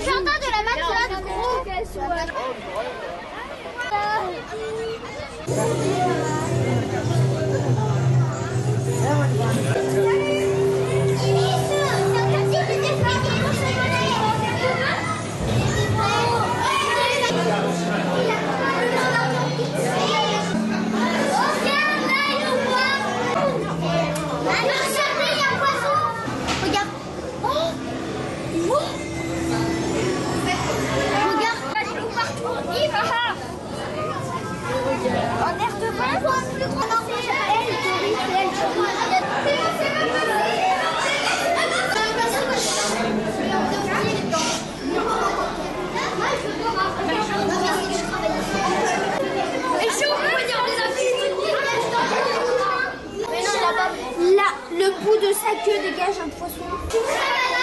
J'entends de la matelas de gros. Sa queue dégage un poisson.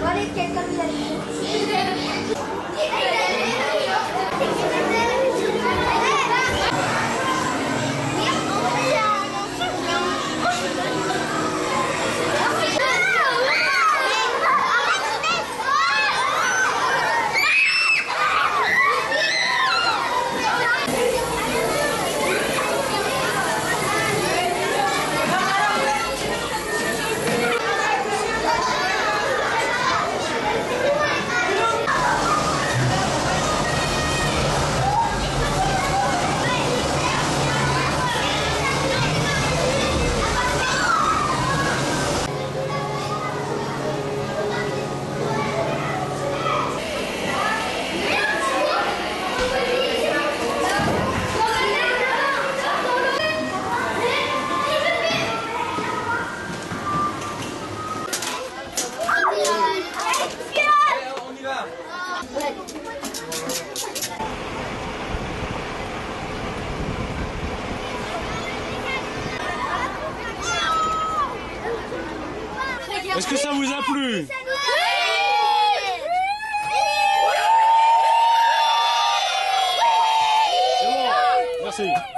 What is Est-ce que ça vous a plu C'est bon, merci.